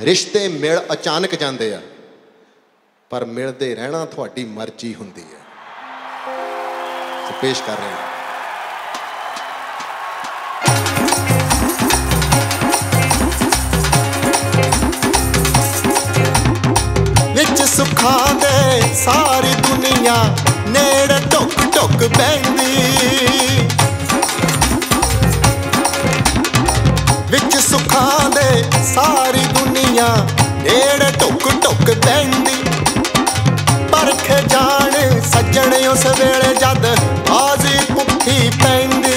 ਰਿਸ਼ਤੇ ਮਿਲ ਅਚਾਨਕ ਜਾਂਦੇ ਆ, ਪਰ ਮਿਲਦੇ ਰਹਿਣਾ ਤੁਹਾਡੀ ਮਰਜ਼ੀ ਹੁੰਦੀ ਹੈ। ਸੋ ਪੇਸ਼ ਕਰ ਰਹੇ ਹਾਂ। ਵਿੱਚ ਸੁੱਖਾਂ ਦੇ ਸਾਰੀ ਦੁਨੀਆ ਨੇੜੇ ਟੁੱਕ ਟੁੱਕ ਬੈਂਦੀ ਨੇੜੇ ਟੁੱਕ ਟੁੱਕ ਬੈਂਦੀ ਪਰਖ ਜਾਣ, ਸੱਜਣ ਉਸ ਵੇਲੇ ਜਦ ਆਜ਼ੀ ਪੁੱਠੀ ਪੈਂਦੀ।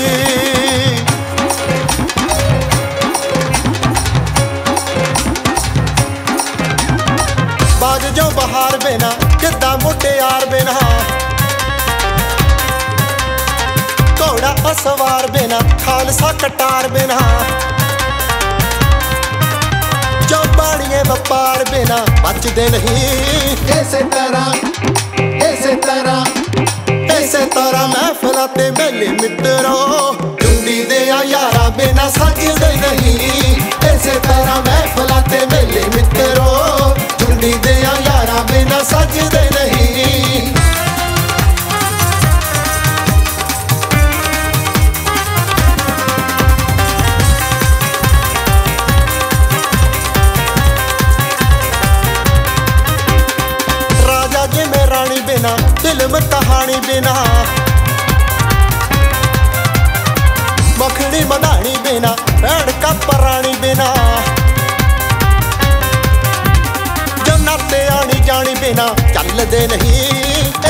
ਬਾਜ ਜੋ ਬਹਾਰ ਬਿਨਾ ਕਿੱਦਾਂ ਮੁਟਿਆਰ ਬਿਨਾ। ਘੋੜਾ ਅਸਵਾਰ ਬਿਨਾ, ਖਾਲਸਾ ਕਟਾਰ ਬਿਨਾ। ਪਾਰ ਵਪਾਰ ਬਿਨਾ ਬਚਦੇ ਨਹੀਂ। ਇਸੇ ਤਰ੍ਹਾਂ ਇਸੇ ਤਰ੍ਹਾਂ ਇਸੇ ਤਰ੍ਹਾਂ ਮਹਿਫਲਾਂ ਤੇ ਮੇਲੇ ਮਿੱਤਰੋ। ਡੁੰਡੀ ਦੇ ਆ ਯਾਰਾ ਬਿਨਾ ਸੱਜਦੇ ਬਿਨਾ ਫਿਲਮ ਕਹਾਣੀ ਬਿਨਾ। ਮੱਖਣੀ ਮਧਾਣੀ ਬਿਨਾ ਭੈਣ ਕਾ ਪਰਾਣੀ ਬਿਨਾ। ਜੋ ਨਾਤੇ ਆਣੀ ਜਾਣੀ ਬਿਨਾ, ਚੱਲਦੇ ਨਹੀਂ।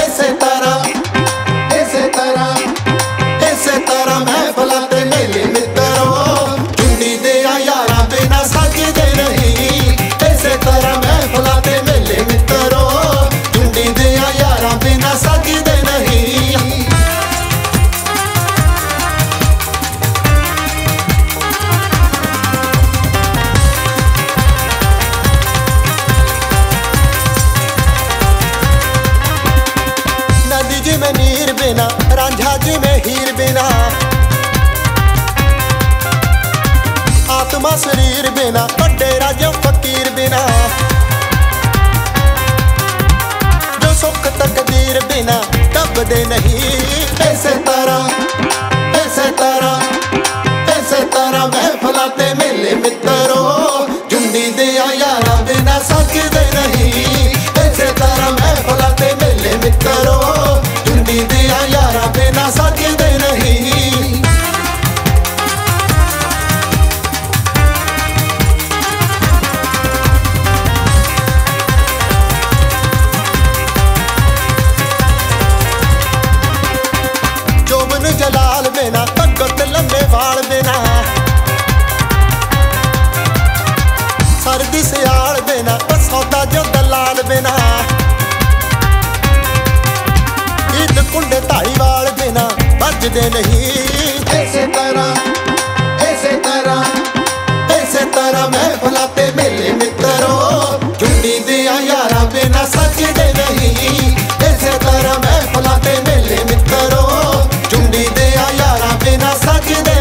ਇਸੇ ਤਰ੍ਹਾਂ ਇਸੇ ਤਰ੍ਹਾਂ ਇਸੇ ਤਰ੍ਹਾਂ ਮਹਿਫਲਾਂ ਆਤਮਾ ਸਰੀਰ ਬਿਨਾ ਵੱਡੇ ਰਾਜਾ ਫਕੀਰ ਬਿਨਾ। ਜੋ ਸੁੱਖ ਤਕਦੀਰ ਬਿਨਾ ਦੱਬਦੇ ਨਹੀਂ। ਇਸੇ ਰੱਜਦੇ ਨਹੀਂ। ਇਸੇ ਤਰ੍ਹਾਂ ਇਸੇ ਤਰ੍ਹਾਂ ਇਸੇ ਤਰ੍ਹਾਂ ਮਹਿਫਲਾਂ ਤੇ ਮੇਲੇ ਮਿੱਤਰੋ। ਚੁੰਨੀ ਦੇ ਆ ਯਾਰਾਂ ਬਿਨਾ ਸੱਜਦੇ ਨਹੀਂ। ਇਸੇ ਤਰ੍ਹਾਂ ਮਹਿਫਲਾਂ ਤੇ ਮੇਲੇ ਮਿੱਤਰੋ। ਚੁੰਨੀ ਦੇ ਆ ਯਾਰਾਂ ਬਿਨਾ ਸੱਜਦੇ